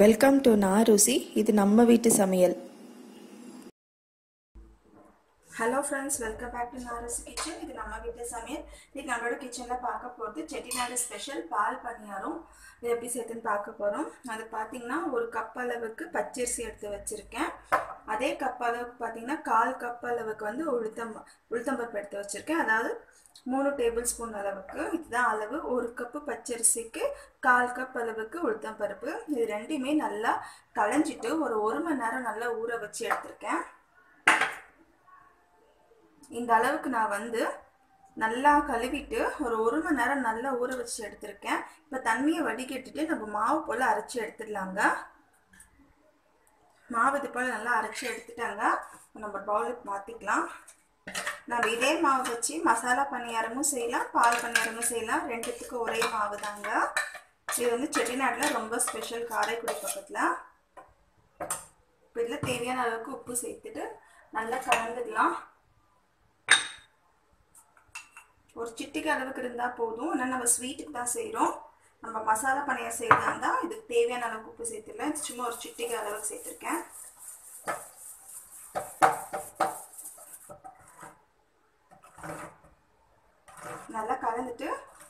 Welcome to நான் ருசி இது நம்ம வீட்டு சமையல். Hello friends welcome back to நாரஸ் kitchen இது நம்ம வீட்டு சமையல். இன்னைக்கு நம்மளோட கிச்சனில் பார்க்க போகிறது செட்டிநாடு ஸ்பெஷல் பால் பணியாரம். இது எப்படி சேர்த்துன்னு பார்க்க போகிறோம் அது பார்த்தீங்கன்னா ஒரு கப் அளவுக்கு பச்சரிசி எடுத்து வச்சுருக்கேன். அதே கப் அளவுக்கு பார்த்தீங்கன்னா கால் கப் அளவுக்கு வந்து உளுத்தம் உளுத்தம்பருப்பு எடுத்து வச்சுருக்கேன். அதாவது மூணு டேபிள் ஸ்பூன் அளவுக்கு இதுதான் அளவு. ஒரு கப்பு பச்சரிசிக்கு கால் கப் அளவுக்கு உளுத்தம்பருப்பு. இது ரெண்டையுமே நல்லா களைஞ்சிட்டு ஒரு ஒரு மணி நேரம் நல்லா ஊற வச்சு எடுத்திருக்கேன். இந்த அளவுக்கு நான் வந்து நல்லா கழுவிட்டு ஒரு ஒரு மணி நேரம் நல்லா ஊற வச்சு எடுத்திருக்கேன். இப்போ தண்ணியை வடிகட்டிட்டு நம்ம மாவு போல் அரைச்சி எடுத்துடலாங்க. மாவு இது போல் நல்லா அரைச்சி எடுத்துட்டாங்க. நம்ம பவுலுக்கு மாற்றிக்கலாம் நம்ம இதே மாவு வச்சு மசாலா பணியாரமும் செய்யலாம் பால் பணியாரமும் செய்யலாம். ரெண்டுத்துக்கும் ஒரே மாவு தாங்க இது வந்து செட்டிநாட்டில் ரொம்ப ஸ்பெஷல் காரைக்குடி பக்கத்தில். இப்போ இதில் தேவையான அளவுக்கு உப்பு சேர்த்துட்டு நல்லா கலந்துக்கலாம் ஒரு சிட்டிக்கு அளவுக்கு இருந்தால் போதும். ஏன்னா நம்ம ஸ்வீட்டுக்கு தான் செய்கிறோம் நம்ம மசாலா பணியார் செய்யறதா இருந்தால் இதுக்கு தேவையான அளவுக்கு உப்பு சேர்த்துருக்கேன் சும்மா ஒரு சிட்டிக்கு அளவுக்கு சேர்த்துருக்கேன். நல்லா கலந்துட்டு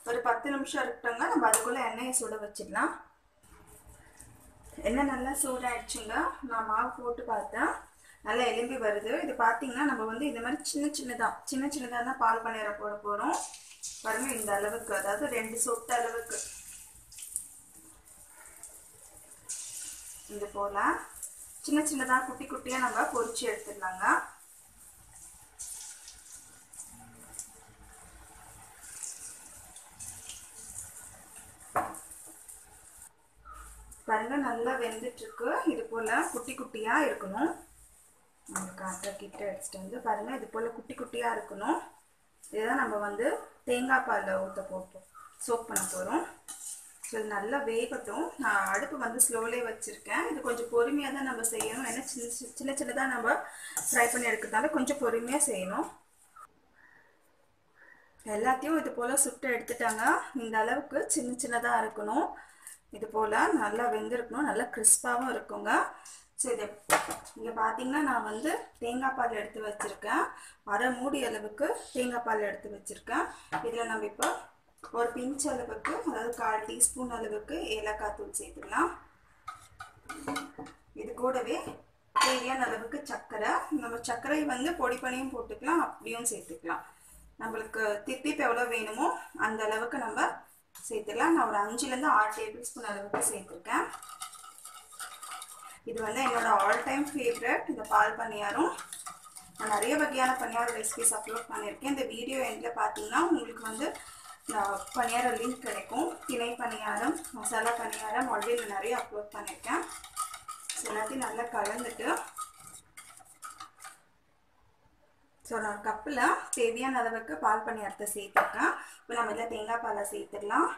ஒரு பத்து நிமிஷம் இருக்கட்டோங்க நம்ம அதுக்குள்ளே எண்ணெயை சுட வச்சிடலாம். எண்ணெய் நல்லா சூடாயிடுச்சுங்க. நான் மாவு போட்டு பார்த்தேன். நல்லா எலும்பி வருது. இது பார்த்தீங்கன்னா நம்ம வந்து இந்த மாதிரி சின்ன சின்னதாக சின்ன சின்னதாக தான் பால் பணியாரம் போட போகிறோம் பாருங்க இந்த அளவுக்கு அதாவது ரெண்டு சொட்டு அளவுக்கு. இது போல் சின்ன சின்னதாக குட்டி குட்டியாக நம்ம பொரிச்சு எடுத்துடலாங்க. பாருங்க நல்லா வெந்துட்டு இருக்கு இது போல குட்டி குட்டியா இருக்கணும். நம்ம காற்ற கிட்ட எடுத்துகிட்டு வந்து பாருங்கள் இது போல் குட்டி குட்டியாக இருக்கணும். இதுதான் நம்ம வந்து தேங்காய் பாலில் ஊற்ற போட்டோம். சோப் பண்ண போகிறோம் ஸோ இது நல்லா வேகட்டும். நான் அடுப்பு வந்து ஸ்லோலே வச்சுருக்கேன். இது கொஞ்சம் பொறுமையாக தான் நம்ம செய்யணும். ஏன்னா சின்ன சின்ன சின்னதாக நம்ம ஃப்ரை பண்ணி எடுக்கிறதால கொஞ்சம் பொறுமையாக செய்யணும். எல்லாத்தையும் இது போல் சுட்டு எடுத்துட்டாங்க. இந்த அளவுக்கு சின்ன சின்னதாக இருக்கணும். இது போல் நல்லா வெந்திருக்கணும். நல்லா கிறிஸ்பாகவும் இருக்குங்க. ஸோ இதை இங்கே பார்த்தீங்கன்னா நான் வந்து தேங்காய் பால் எடுத்து வச்சுருக்கேன். அரை மூடி அளவுக்கு தேங்காய் பால் எடுத்து வச்சுருக்கேன். இதில் நம்ம இப்போ ஒரு பிஞ்ச் அளவுக்கு அதாவது கால் டீஸ்பூன் அளவுக்கு ஏலக்காய் தூள் சேர்த்துக்கலாம். இது கூடவே தேவையான அளவுக்கு சர்க்கரை. நம்ம சர்க்கரை வந்து பொடி பண்ணியும் போட்டுக்கலாம் அப்படியும் சேர்த்துக்கலாம். நம்மளுக்கு தித்திப்பு எவ்வளோ வேணுமோ அந்த அளவுக்கு நம்ம சேர்த்துக்கலாம். நான் ஒரு அஞ்சுலேருந்து ஆறு டேபிள் ஸ்பூன் அளவுக்கு சேர்த்துருக்கேன். இது வந்து என்னோட ஆல் டைம் ஃபேவரட் இந்த பால் பணியாரம். நான் நிறைய வகையான பணியார ரெசிபிஸ் அப்லோட் பண்ணியிருக்கேன். இந்த வீடியோ எண்டில் பார்த்தீங்கன்னா உங்களுக்கு வந்து பணியாரம் லிங்க் கிடைக்கும். திணை பணியாரம் மசாலா பணியாரம் ஆல்ரெடி நிறைய அப்லோட் பண்ணியிருக்கேன். எல்லாத்தையும் நல்லா கலந்துட்டு ஸோ நான் கப்பில் தேவையான அளவுக்கு பால் பணியாரத்தை சேர்த்துருக்கேன். இப்போ நம்ம இதில் தேங்காய் பாலை சேர்த்துடலாம்.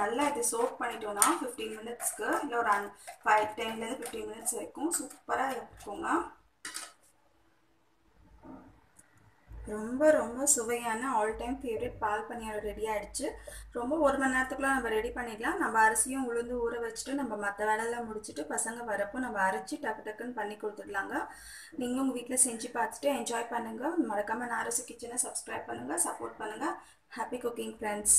நல்லா இது சோப் பண்ணிட்டோம்னா ஃபிஃப்டீன் மினிட்ஸ்க்கு இல்லை ஒரு அன் ஃபைவ் டென்லேருந்து ஃபிஃப்டீன் மினிட்ஸ் வரைக்கும் சூப்பராக இருக்குங்க ரொம்ப ரொம்ப சுவையான ஆல் டைம் ஃபேவரட் பால் பணியாரம் ரெடி ஆகிடுச்சு ரொம்ப ஒரு மணி நேரத்துக்குள்ள நம்ம ரெடி பண்ணிடலாம். நம்ம அரிசியும் உளுந்து ஊற வச்சுட்டு நம்ம மற்ற வேலையெல்லாம் முடிச்சுட்டு பசங்க வரப்போ நம்ம அரைச்சி டக்கு டக்குன்னு பண்ணி கொடுத்துடலாங்க. நீங்கள் உங்கள் வீட்டில் செஞ்சு பார்த்துட்டு என்ஜாய் பண்ணுங்கள் மறக்காமல் நாரசு கிச்சனை சப்ஸ்கிரைப் பண்ணுங்கள் சப்போர்ட் பண்ணுங்கள் ஹாப்பி குக்கிங் ஃப்ரெண்ட்ஸ்